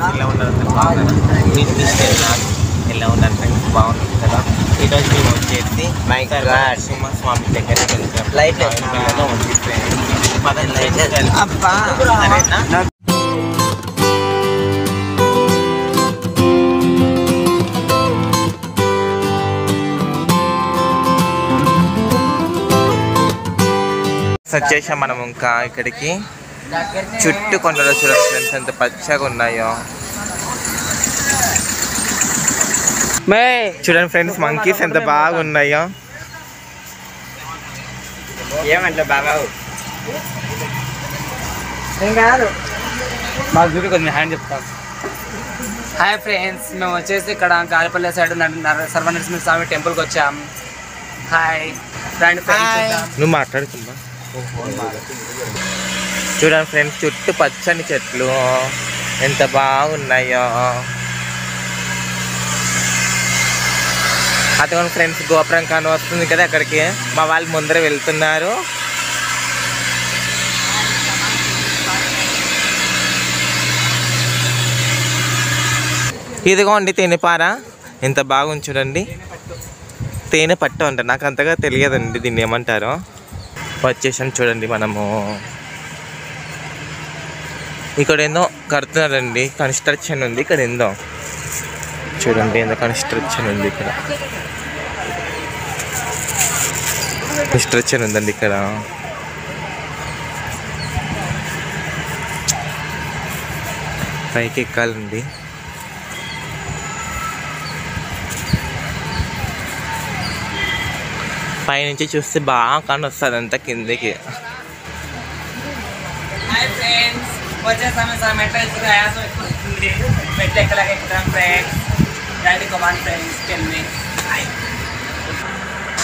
ఎలా ఉన్నారు మిస్ వెళ్ళాను ఎలా ఉన్నారు ఫ్రెండ్స్ బాగున్నారు కదా. ఈరోజు మేము వచ్చేసి God. స్వామి దగ్గరికి వెళ్తాం. సరేనా? వచ్చేసాం మనం ఇంకా ఇక్కడికి చుట్టూ కొండలు చూడండి ఫ్రెండ్స్ ఎంత పచ్చగా ఉన్నాయో. చూడండి ఫ్రెండ్స్ మంకీస్ ఎంత బాగున్నాయో. ఏమంటే బాగా కాదు. మాకు చూపి కొంచెం హ్యాండ్ చెప్తాం. హాయ్ ఫ్రెండ్స్ మేము వచ్చేసి ఇక్కడ కాలిపల్లి సైడ్ సర్వనరసింహ స్వామి టెంపుల్కి వచ్చాం. హాయ్ రండి ఫ్రెండ్స్ నువ్వు మాట్లాడుతుందా చూడండి ఫ్రెండ్స్ చుట్టూ పచ్చని చెట్లు. ఎంత బాగున్నాయో. అతను ఫ్రెండ్స్ గోపురం కాని వస్తుంది కదా అక్కడికి. మా వాళ్ళు ముందర వెళ్తున్నారు. ఇదిగోండి తేనెపార. ఎంత బాగుంది చూడండి. తేనె పట్టు అంట నాకు అంతగా తెలియదండి దీన్ని ఏమంటారో. వచ్చేసాం చూడండి మనము. ఇక్కడ ఏందో కడుతున్నారండి కన్స్ట్రక్షన్ ఉంది ఇక్కడ ఏందో చూడండి ఏందో కన్స్ట్రక్షన్ ఉంది ఇక్కడ. కన్స్ట్రక్షన్ ఉందండి ఇక్కడ. పైకి ఎక్కాలండి పైనుంచి చూస్తే బాగా కానీ వస్తుంది అంతా కిందకి.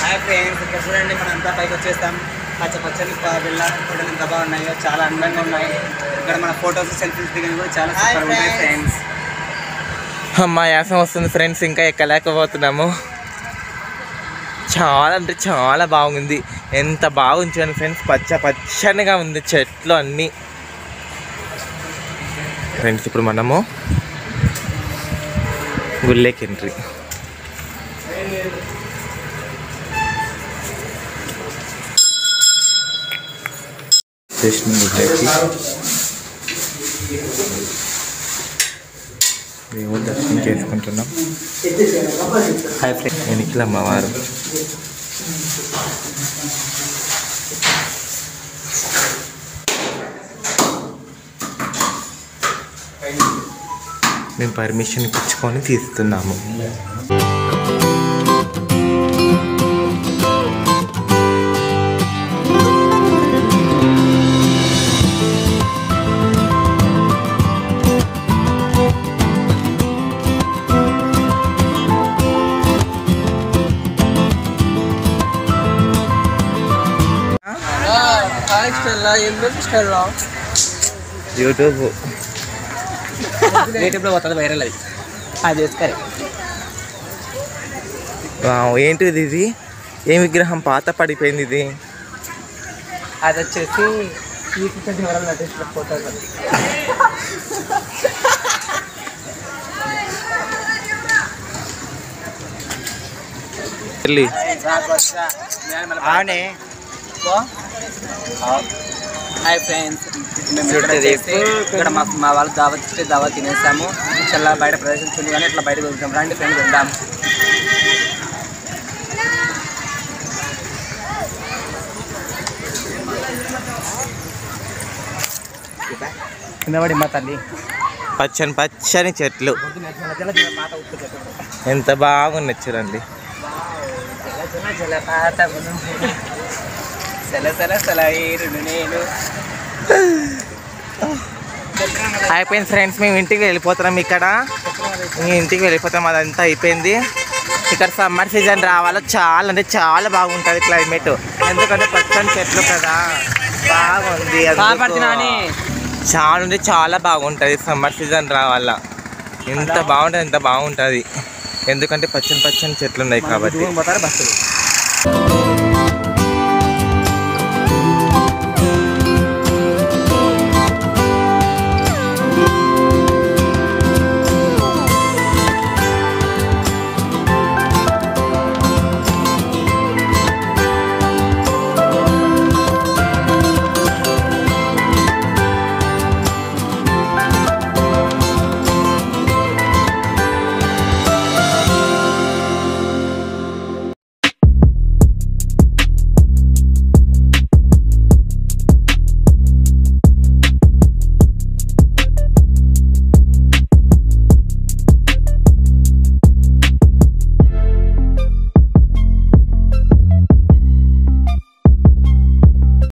హాయ్ ఫ్రెండ్స్ ఇక్కడ చూడండి మనం అంతా పైకి వచ్చేస్తాం పచ్చ పచ్చని వెళ్ళ ఫోటోలు ఎంత బాగున్నాయో చాలా అందంగా ఉన్నాయి. ఇక్కడ మన ఫొటోస్ సెల్ఫీస్ దిగని కూడా చాలా సూపర్ ఉంటాయి ఫ్రెండ్స్ అమ్మా యాసం వస్తుంది ఫ్రెండ్స్ ఇంకా ఎక్కలేకపోతున్నాము. చాలా అంటే చాలా బాగుంది. ఎంత బాగుంది చూడండి ఫ్రెండ్స్ పచ్చ పచ్చనిగా ఉంది చెట్లు అన్నీ. ఫ్రెండ్స్ ఇప్పుడు మనము గుళ్ళేకి ఎంట్రీ కృష్ణ గుళ్ళేకి. దేవుడు దర్శనం చేసుకుంటున్నాం. హాయ్ ఫ్రెండ్ వెనికిల అమ్మవారు. మేము పర్మిషన్ ఇప్పించుకొని తీస్తున్నాము. స్టెల్లా ఏం యూట్యూబ్. యూట్యూబ్లో పోతుంది వైరల్ అది. అది చేసుకోరు వావ్, ఏంటిది ఇది? ఏ విగ్రహం? పాత పడిపోయింది ఇది. అది వచ్చేసి అవునే హాయ్ ఫ్రెండ్స్ మేము ఇక్కడ మా మా వాళ్ళు దావత్ ఇస్తే దావత్ తినేసాము. చాలా బయట ప్రదేశం ఉంది కానీ ఇట్లా బయటకు వెళ్తాం. రండి ఫ్రెండ్ వెళ్దాం. కింద పడి మా తల్లి? పచ్చని పచ్చని చెట్లు. ఎంత బాగున్నాయి చూడండి. అయిపోయింది ఫ్రెండ్స్ మేము ఇంటికి వెళ్ళిపోతున్నాం ఇక్కడ. మీ ఇంటికి వెళ్ళిపోతాం అదంతా అయిపోయింది. ఇక్కడ సమ్మర్ సీజన్ రావాలో? చాలా అంటే చాలా బాగుంటుంది క్లైమేట్. ఎందుకంటే పచ్చని చెట్లు కదా. బాగుంది చాలా అంటే చాలా బాగుంటుంది సమ్మర్ సీజన్ రావాల. ఎంత బాగుంటుంది ఎంత బాగుంటుంది. ఎందుకంటే పచ్చని పచ్చని చెట్లు ఉన్నాయి కాబట్టి.